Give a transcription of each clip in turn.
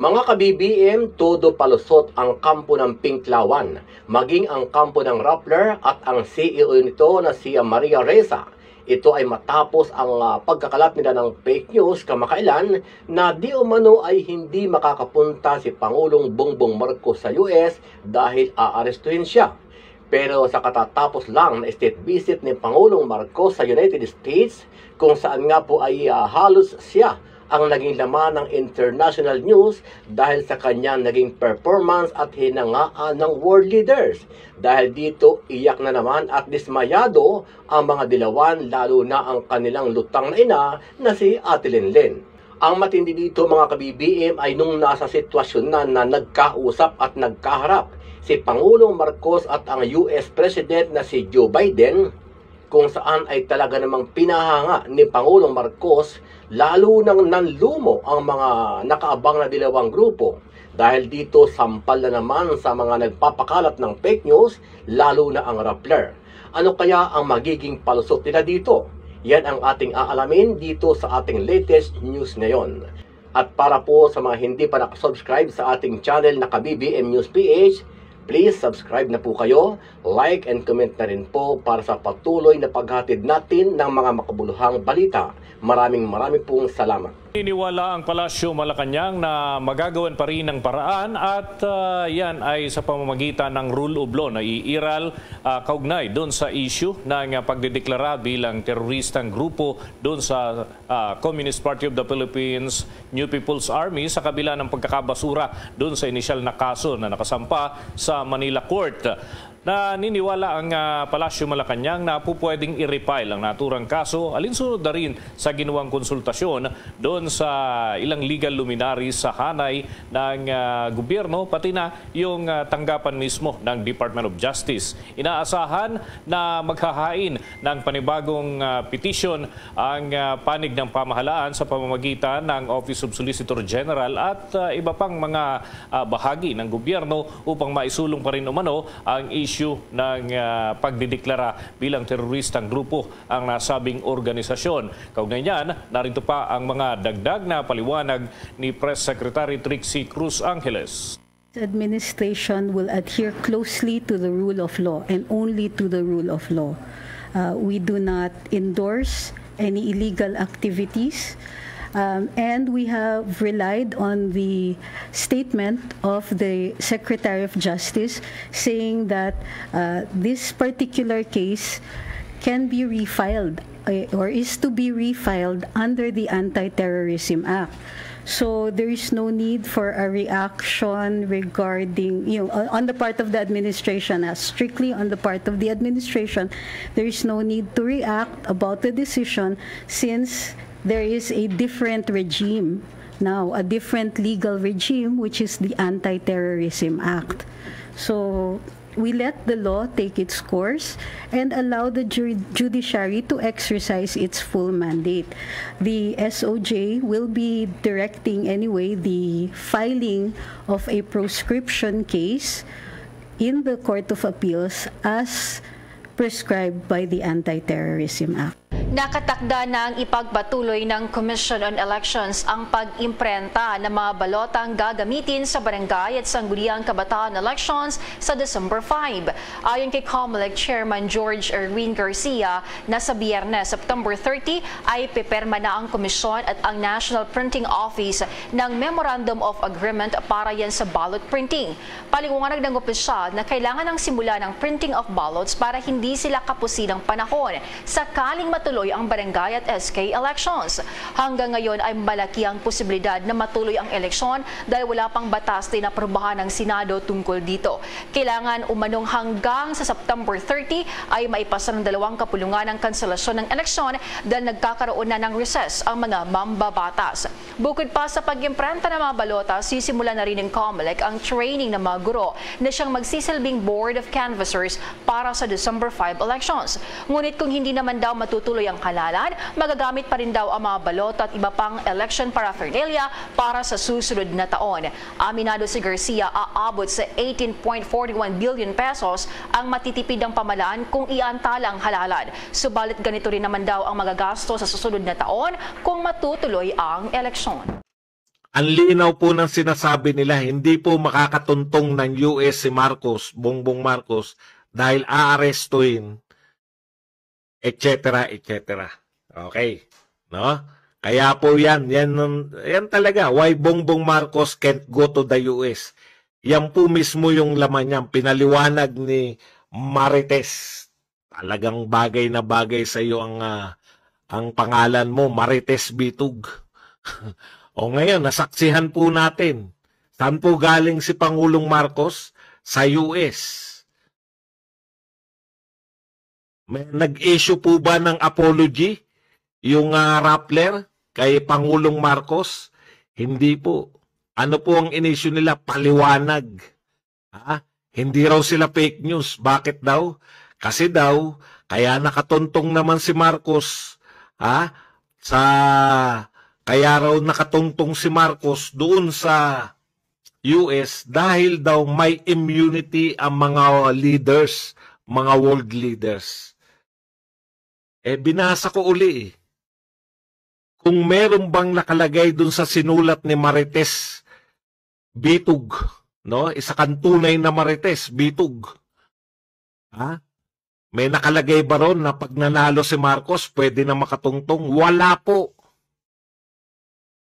Mga ka-BBM, todo palusot ang kampo ng Pinklawan, maging ang kampo ng Rappler at ang CEO nito na si Maria Reza. Ito ay matapos ang uh, pagkakalat nila ng fake news kamakailan na di umano ay hindi makakapunta si Pangulong Bongbong Marcos sa US dahil aarestuhin siya. Pero sa katatapos lang na state visit ni Pangulong Marcos sa United States, kung saan nga po ay uh, halos siya ang naging laman ng international news dahil sa kanyang naging performance at hinangaan ng world leaders. Dahil dito, iyak na naman at dismayado ang mga dilawan lalo na ang kanilang lutang na ina na si Ate Linlin. Ang matindi dito mga ka-BBM ay nung nasa sitwasyon na na nagkausap at nagkaharap si Pangulong Marcos at ang US President na si Joe Biden kung saan ay talaga namang pinahanga ni Pangulong Marcos lalo nang nanlumo ang mga nakaabang na dilawang grupo dahil dito sampal na naman sa mga nagpapakalat ng fake news lalo na ang Rappler. Ano kaya ang magiging palusot nila dito? Yan ang ating aalamin dito sa ating latest news ngayon. At para po sa mga hindi pa nakasubscribe sa ating channel na KBBM News PH, Please subscribe na po kayo, like and comment na rin po para sa patuloy na paghatid natin ng mga makabuluhang balita. Maraming maraming pong salamat. Iniwala ang Palasyo Malacanang na magagawan pa rin ng paraan at uh, yan ay sa pamamagitan ng rule of law na iiral uh, kaugnay doon sa issue ng uh, bilang teroristang grupo doon sa uh, Communist Party of the Philippines, New People's Army sa kabila ng pagkakabasura doon sa inisyal na kaso na nakasampa sa Manila Court na niniwala ang uh, Palasyo Malacanang na po pwedeng i-refile ang naturang kaso alinsunod na rin sa ginawang konsultasyon doon sa ilang legal luminaries sa hanay ng uh, gobyerno pati na yung uh, tanggapan mismo ng Department of Justice. Inaasahan na maghahain ng panibagong uh, petition ang uh, panig ng pamahalaan sa pamamagitan ng Office of Solicitor General at uh, iba pang mga uh, bahagi ng gobyerno upang maisulong pa rin umano ang issue issue ng uh, pagdideklara bilang teroristang grupo ang nasabing organisasyon. Kaugnay niyan, narito pa ang mga dagdag na paliwanag ni Press Secretary Trixie Cruz Angeles. Administration will adhere closely to the rule of law and only to the rule of law. Uh, we do not endorse any illegal activities. Um, and we have relied on the statement of the Secretary of Justice saying that uh, this particular case can be refiled uh, or is to be refiled under the Anti-Terrorism Act. So there is no need for a reaction regarding, you know, on the part of the administration, as strictly on the part of the administration, there is no need to react about the decision since there is a different regime now, a different legal regime, which is the Anti-Terrorism Act. So we let the law take its course and allow the judiciary to exercise its full mandate. The SOJ will be directing anyway the filing of a proscription case in the Court of Appeals as prescribed by the Anti-Terrorism Act. Nakatakda na ang ipagpatuloy ng Commission on Elections ang pag-imprenta ng mga balotang gagamitin sa barangay at sangguniang kabataan elections sa December 5. Ayon kay COMELEC Chairman George Erwin Garcia, na sa biyernes September 30 ay piperma na ang komisyon at ang National Printing Office ng Memorandum of Agreement para yan sa ballot printing. Paliwanag ng opisyal na kailangan ng simula ng printing of ballots para hindi sila kapusin ng panahon sakaling matuloy matuloy ang barangay at SK elections. Hanggang ngayon ay malaki ang posibilidad na matuloy ang eleksyon dahil wala pang batas din aprobahan ng Senado tungkol dito. Kailangan umanong hanggang sa September 30 ay maipasa ng dalawang kapulungan ang kanselasyon ng eleksyon dahil nagkakaroon na ng recess ang mga mambabatas. Bukod pa sa pag-imprenta ng mga balota, sisimula na rin ng COMELEC ang training ng mga guro na siyang magsisilbing Board of Canvassers para sa December 5 elections. Ngunit kung hindi naman daw matutuloy ang halalan, magagamit pa rin daw ang mga balot at iba pang election paraphernalia para sa susunod na taon. Aminado si Garcia, aabot sa 18.41 billion pesos ang matitipid ng pamalaan kung iantala ang halalan. Subalit ganito rin naman daw ang magagasto sa susunod na taon kung matutuloy ang eleksyon. ang linaw po ng sinasabi nila, hindi po makakatuntong ng US si Marcos, Bongbong Marcos, dahil aarestuin, etc., etc. Okay. No? Kaya po yan, yan, yan talaga, why Bongbong Marcos can't go to the US. Yan po mismo yung laman niyan, pinaliwanag ni Marites. Talagang bagay na bagay sa iyo ang ah, ang pangalan mo, Marites Bitug. o ngayon, nasaksihan po natin. Saan po galing si Pangulong Marcos? Sa US. Nag-issue po ba ng apology yung uh, Rappler kay Pangulong Marcos? Hindi po. Ano po ang inisyu nila? Paliwanag. Ha? Hindi raw sila fake news. Bakit daw? Kasi daw, kaya nakatuntong naman si Marcos ha? sa kaya raw nakatuntong si Marcos doon sa US dahil daw may immunity ang mga leaders, mga world leaders. Eh, binasa ko uli eh. Kung meron bang nakalagay dun sa sinulat ni Marites Bitug, no? Isa kang tunay na Marites Bitug. Ha? May nakalagay ba ron na pag nanalo si Marcos, pwede na makatungtong? Wala po.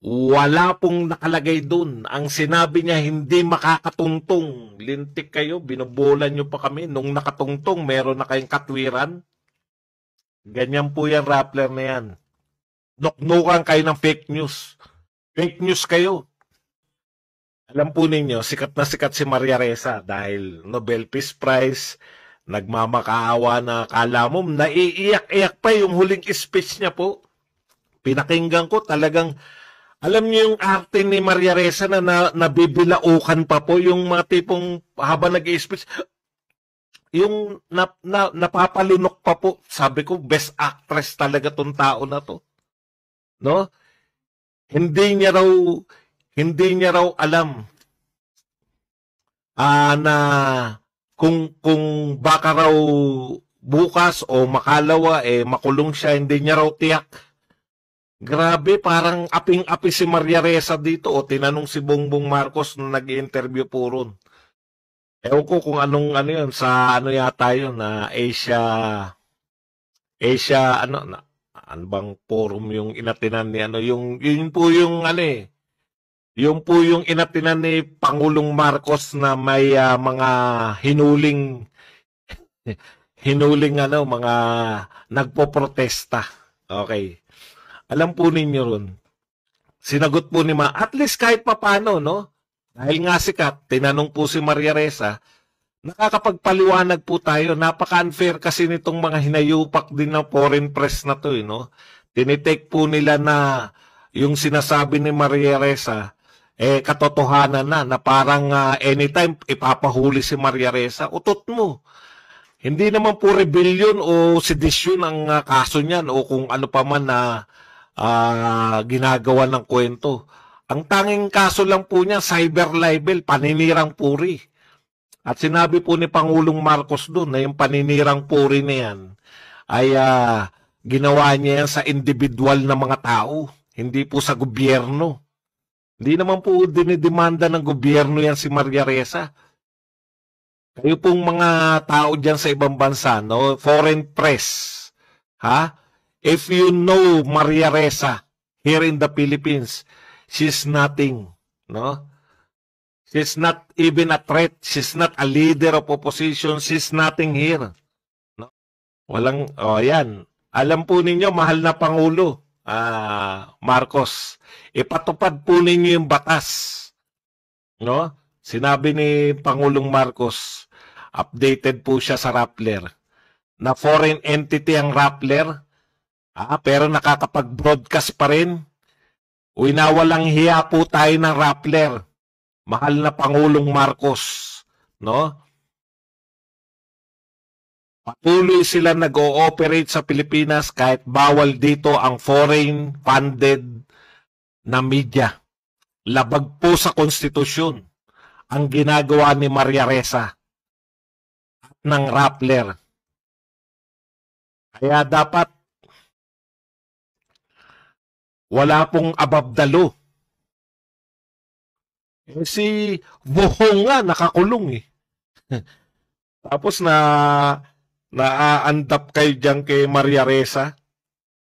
Wala pong nakalagay dun. Ang sinabi niya, hindi makakatungtong. Lintik kayo, binobola niyo pa kami. Nung nakatungtong, meron na kayong katwiran. Ganyan po yan, Rappler na yan. Nuknukan kayo ng fake news. Fake news kayo. Alam po ninyo, sikat na sikat si Maria Reza dahil Nobel Peace Prize, nagmamakaawa na kala mo, naiiyak-iyak pa yung huling speech niya po. Pinakinggan ko talagang, alam niyo yung arte ni Maria Reza na, na nabibilaukan pa po, yung mga tipong habang nag-speech, yung na, na, napapalunok pa po, sabi ko, best actress talaga tong tao na to. No? Hindi niya raw, hindi niya raw alam ah, na kung, kung baka raw bukas o makalawa, eh, makulong siya, hindi niya raw tiyak. Grabe, parang aping-api si Maria Reza dito o tinanong si Bongbong Marcos na nag-interview po ron. Ewan ko kung anong ano yun, sa ano yata yun, na Asia, Asia, ano, na, ano bang forum yung inatinan ni ano, yung, yun po yung ano eh, yung po yung inatinan ni Pangulong Marcos na may uh, mga hinuling, hinuling ano, mga nagpo-protesta. Okay. Alam po ninyo ron, sinagot po ni Ma, at least kahit papano, no? Dahil nga sikat, tinanong po si Maria Reza, nakakapagpaliwanag po tayo, napaka-unfair kasi nitong mga hinayupak din ng foreign press na to, eh, no? Tinitake po nila na yung sinasabi ni Maria Reza, eh, katotohanan na, na parang uh, anytime ipapahuli si Maria Reza, utot mo. Hindi naman po rebellion o sedisyon ang uh, kaso niyan o kung ano pa man na uh, ginagawa ng kwento. Ang tanging kaso lang po niya, cyber libel, paninirang puri. At sinabi po ni Pangulong Marcos doon na yung paninirang puri na yan ay uh, ginawa niya yan sa individual na mga tao, hindi po sa gobyerno. Hindi naman po dinidemanda ng gobyerno yan si Maria Reza. Kayo pong mga tao dyan sa ibang bansa, no? foreign press, ha? If you know Maria Reza here in the Philippines, she's nothing, no? She's not even a threat. She's not a leader of opposition. She's nothing here. No? Walang, oh yan. Alam po ninyo, mahal na Pangulo, ah, Marcos. Ipatupad po ninyo yung batas. No? Sinabi ni Pangulong Marcos, updated po siya sa Rappler, na foreign entity ang Rappler, ah, pero nakakapag-broadcast pa rin Winawalang hiya po tayo ng Rappler. Mahal na Pangulong Marcos. No? Patuloy sila nag-ooperate sa Pilipinas kahit bawal dito ang foreign funded na media. Labag po sa konstitusyon ang ginagawa ni Maria Reza ng Rappler. Kaya dapat wala pong above the law. Eh, si Bohong nga, nakakulong eh. Tapos na na-andap kayo dyan kay Maria Reza.